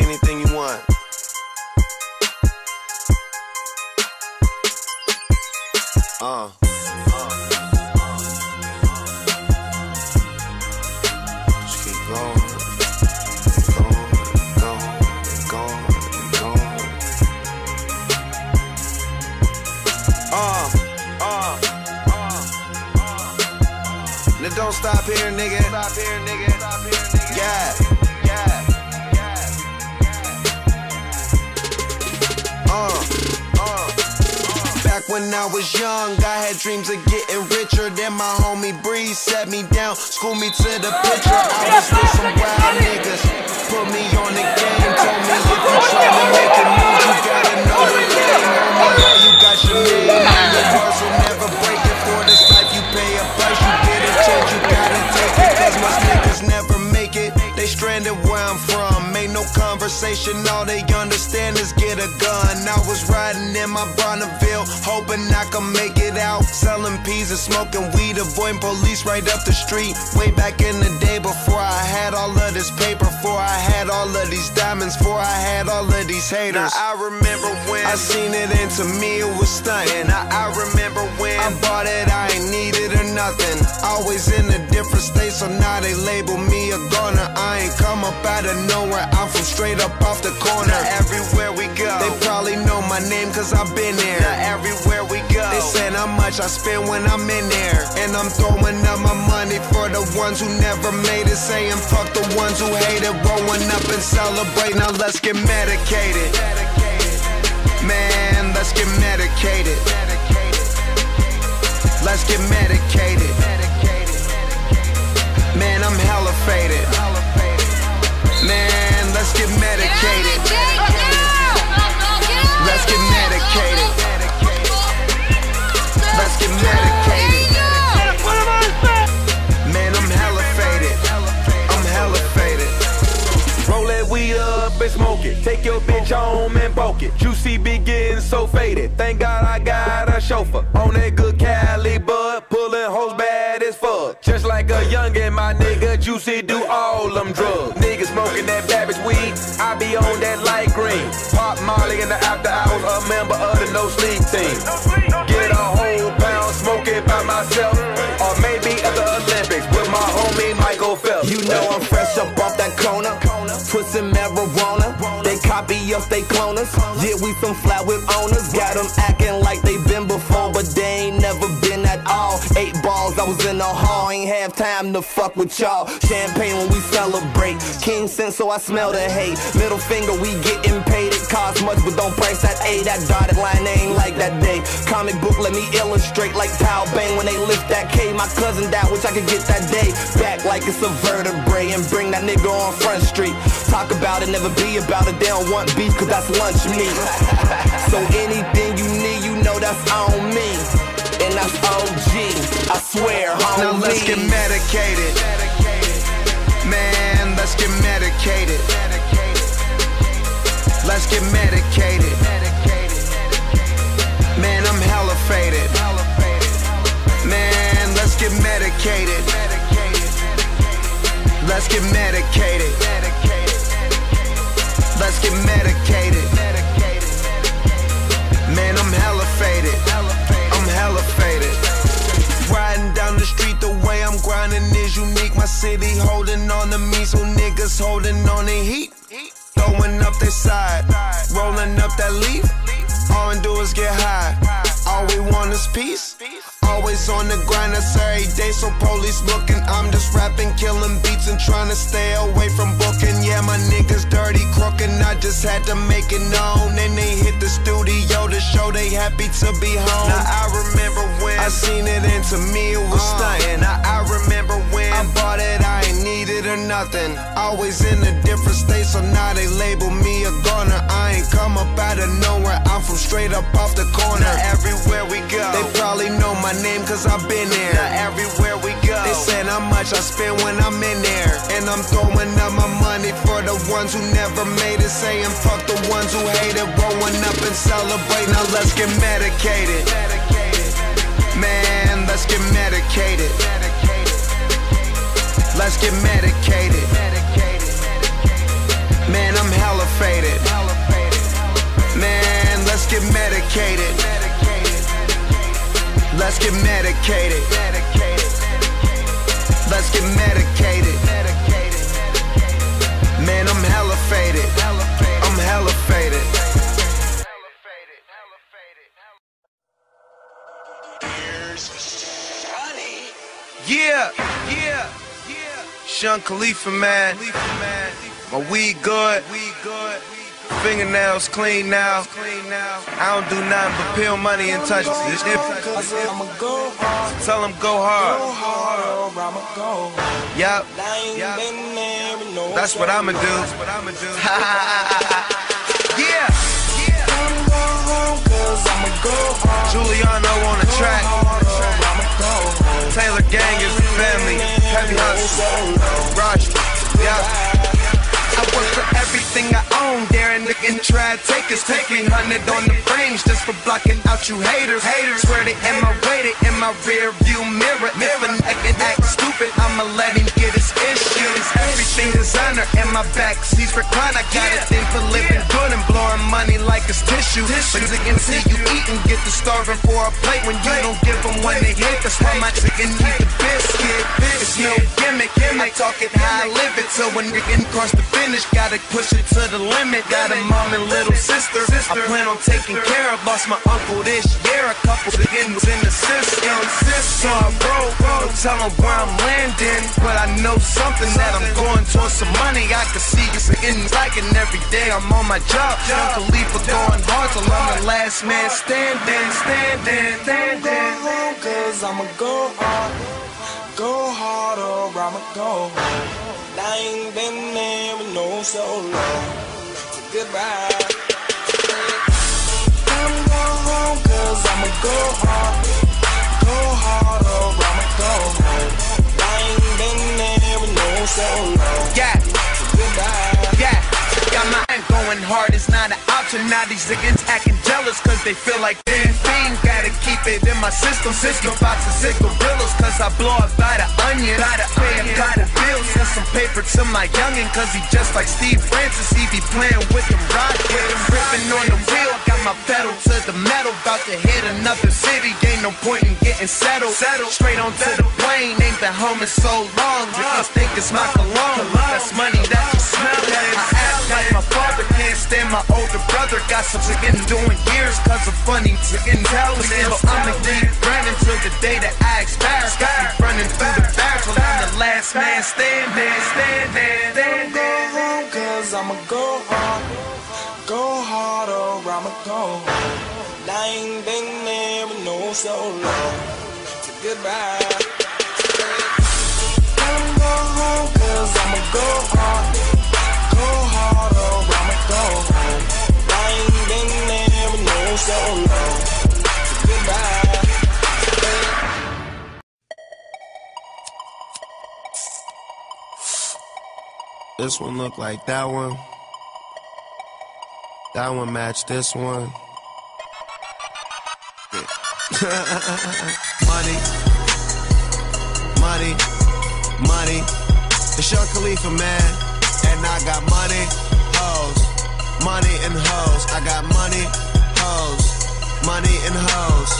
anything you want. Uh. Don't stop here, nigga. Stop here, nigga. Stop here, nigga. Yeah. When I was young, I had dreams of getting richer. Then my homie Breeze set me down, schooled me to the picture. I was with some wild niggas, put me on the game. Told me if you trying to make it move, you gotta know the game. Homie, yeah, you got your name. Your words will never break it. For this life, you pay a price. You get a change, you gotta take it. Cause most niggas never make it. They stranded where I'm from. Ain't no conversation, all they understand is get a gun. I was riding in my Bonneville, hoping I could make it out. Selling peas and smoking weed, avoiding police right up the street. Way back in the day before I had all of this paper, before I had all of these diamonds, before I had all of these haters. Now, I remember when I seen it and to me it was stunting. I, I remember when I bought it, I ain't need it or nothing. Always in a different state, so now they label me a goner. I ain't come up out of nowhere, I'm from straight up off the corner. Now, everywhere we go, they probably know my name cause I've been there. Now, everywhere we go, they saying how much I spend when I'm in there. And I'm throwing up my money for the ones who never made it. Saying fuck the ones who hate it. Rolling up and celebrate, now let's get medicated. Man, let's get medicated. Let's get medicated. Man, I'm hella faded. Take home and poke it. Juicy be getting so faded. Thank God I got a chauffeur. On that good Cali bud, pulling hoes bad as fuck. Just like a youngin', my nigga Juicy do all them drugs. Niggas smoking that Babbage weed, I be on that light green. Pop Molly in the after hours, a member of the No Sleep team. Get a whole pound, smoke it by myself. Or maybe at the Olympics with my homie Michael Phelps. You know I'm copy us, they clone us. Yeah, we some flat with owners. Got them acting at all. Eight balls, I was in the hall. Ain't have time to fuck with y'all. Champagne when we celebrate. King sense, so I smell the hate. Middle finger, we getting paid. It costs much, but don't price that A. That dotted line ain't like that day. Comic book, let me illustrate like Tao Bang when they lift that K. My cousin died, wish I could get that day back like it's a vertebrae and bring that nigga on Front Street. Talk about it, never be about it. They don't want beef, cause that's lunch meat. so anything you need, you know that's on me. OG, I swear, homie. Now let's get medicated. Man, let's get medicated. Let's get medicated. Man, I'm hella faded. Man, let's get medicated. Let's get medicated. Let's get medicated. City holding on to me, so niggas holding on the heat. Throwing up their side, rolling up that leaf. All we do is get high. All we want is peace. Always on the grind, that's every day. So police looking, I'm just rapping, killing beats and trying to stay away from just had to make it known. And they hit the studio to show they happy to be home. Now I remember when I seen it, and to me it was uh, stunting. Now I remember when I bought it, I ain't need it or nothing. Always in a different state, so now they label me a goner. I ain't come up out of nowhere, I'm from straight up off the corner. Now everywhere we go, they probably know my name cause I've been there. Now everywhere we go, saying how much I spend when I'm in there. And I'm throwing up my money for the ones who never made it. Saying fuck the ones who hate it. Rolling up and celebrate. Now let's get medicated. Man, let's get medicated. Let's get medicated. Man, I'm hella faded. Man, let's get medicated. Let's get medicated. Let's get medicated. Man, I'm hella faded. I'm hella faded. Yeah, yeah, yeah. Sean Khalifa, man. My weed good. Fingernails clean now. I don't do nothing but peel money and touch this. Tell them go hard. Yup. That's what I'ma do. yeah. Giuliano on the track. Taylor Gang is the family. Heavy hustle. Roger. Try to take us. Taking hundred on the frames just for blocking out you haters. Haters swear they in my way, they in my rear view mirror. If a nigga act stupid, I'ma let him get his issues. Everything designer in my back seats recline. I got a thing for living good and blowing money like it's tissue. But they can see you eating, get the starving for a plate when you don't give them when they hit. That's why my chicken eat the. I talk it how I live it. So when you're getting across the finish, gotta push it to the limit. Got a mom and little sister. I plan on taking care of. Lost my uncle this year. A couple begins in the system. So I roll, don't tell them where I'm landing. But I know something that I'm going towards some money. I can see it's getting like and every day I'm on my job. Young Khalifa going hard till I'm the last man standing, standing, standing. Cause I'ma go hard, go hard or I'ma go home. I ain't been there with no so long. So goodbye. I'm going home cause I'ma go hard, go hard or I'ma go home. I ain't been there with no so long. Yeah, going hard, it's not an option. Now these niggas acting jealous cause they feel like they're thing. Gotta keep it in my system. System box of sick gorillas cause I blow up by the onion. The pay a couple bills, send some paper to my youngin' cause he just like Steve Francis. He be playing with them rockets. Ripping on the wheel, got my pedal to the metal. About to hit another city, ain't no point in getting settled. Settled straight onto the plane, ain't been home in so long. Niggas think it's my cologne. That's money that you smell. I act like my father can't stand my older brother. Got some chicken doing years cause of funny to intelligence. So I'ma keep running till the day that I expire. Got running through the barrel. I'm the last man standing, standing, Go standing. home cause I'ma go hard, go hard or I'ma go home. I ain't been there no so long. So goodbye. This one look like that one. That one match this one. money, money, money. It's Young Khalifa, man. And I got money, hoes, money and hoes. I got money, hoes, money and hoes.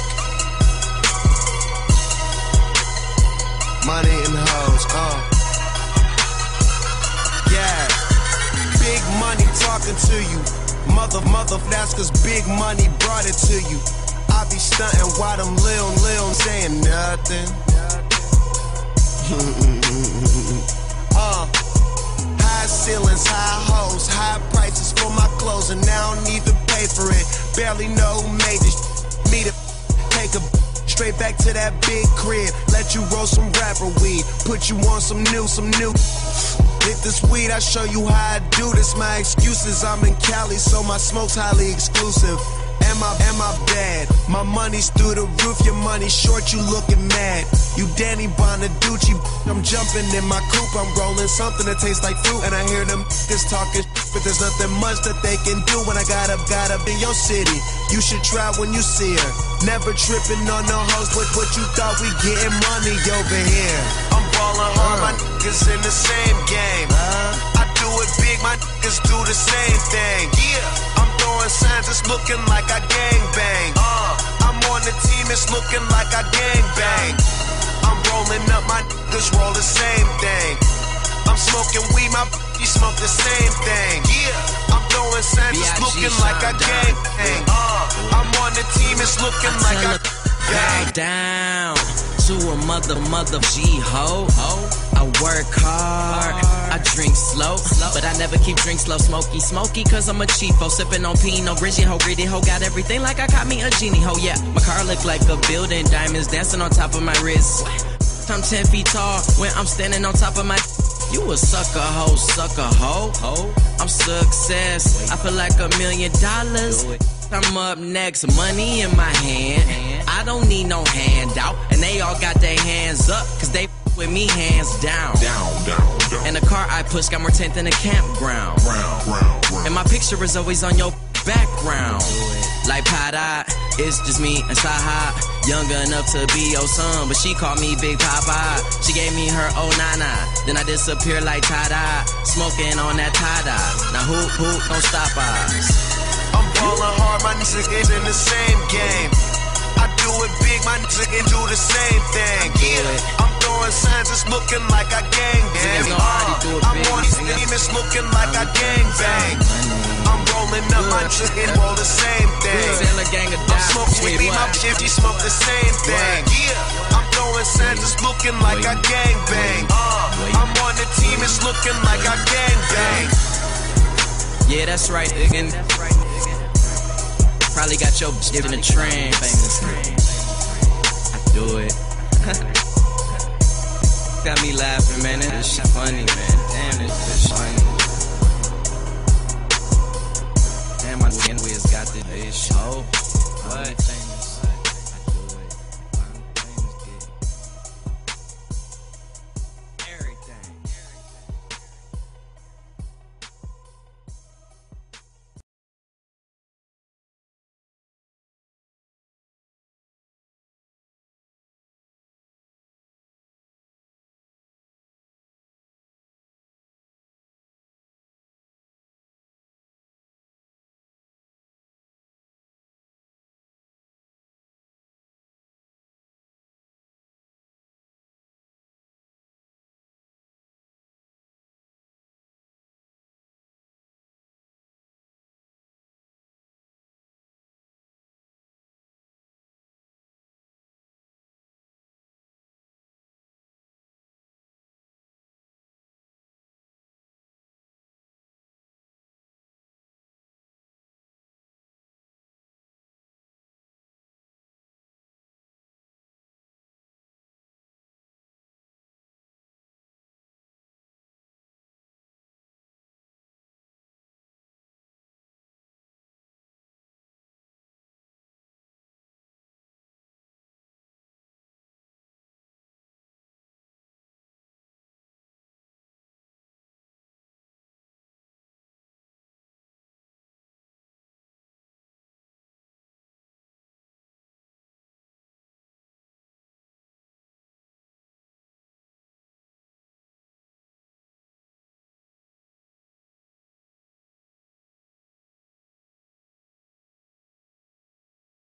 Sick. Money and hoes, uh. Yeah. Big money talking to you. Mother, mother, that's cause big money brought it to you. I be stunting while them lil, lil saying nothing. uh. High ceilings, high hoes, high prices for my clothes, and now I don't even pay for it. Barely know made this. Me to take a straight back to that big crib. Let you roll some rapper weed. Put you on some new, some new. Hit this weed, I show you how I do this. My excuses, I'm in Cali, so my smoke's highly exclusive. And am I, bad? My money's through the roof, your money short, you looking mad. You Danny Bonaducci, I'm jumping in my coupe, I'm rolling something that tastes like fruit. And I hear them niggas talking, but there's nothing much that they can do when I got up, got up in your city. You should try when you see her. Never tripping on no hoes, but what you thought we getting money over here. I'm ballin' hard, my niggas in the same game. I do it big, my niggas do the same thing. Yeah, I'm throwing signs, it's looking like I gang bang. Uh, I'm on the team, it's looking like I gang bang. I'm rolling up, my niggas roll the same thing. I'm smoking weed, my you smoke the same thing. Yeah, I'm throwing signs, it's looking like I gang bang. Uh, I'm on the team, it's looking like I gang. down to a mother, mother G ho. I work hard, I drink slow, but I never keep drink slow, smoky, smoky, cause I'm a cheapo. Sipping on Pinot, Bridget ho, gritty ho, got everything like I caught me a genie ho, yeah. My car look like a building, diamonds dancing on top of my wrist. I'm 10 feet tall when I'm standing on top of my. You a sucker hoe, sucker hoe. I'm success. I feel like a million dollars. I'm up next, money in my hand. I don't need no handout. And they all got their hands up, cause they with me hands down. Down, down, down. And the car I push got more tent than a campground. round, round, round. And my picture is always on your background. Like Pada, it's just me and Saha. Young enough to be your son, but she called me Big Papa. She gave me her oh nana. Then I disappear like Tada. Smoking on that Tada. Now who, who don't stop us? I'm ballin' hard, my niggas in the same game. I do it big, my niggas can do the same thing. Yeah, I'm throwing signs, it's looking like I gang bang. Niggas gon' already do it I'm on these team, it's looking like I gang bang. I'm rolling up, my niggas can roll the same thing. Taylor gang of I'm smoking weed, my shit, smoke the same thing. Yeah, I'm throwing signs, it's looking like I gang bang. Uh, I'm on the team, it's looking like I gang bang. Yeah, that's right, nigga. Probably got your bitch in a trance. I do it. got me laughing, man. This shit funny, man. Damn, this shit funny. Damn, my skin has got this. Oh, what?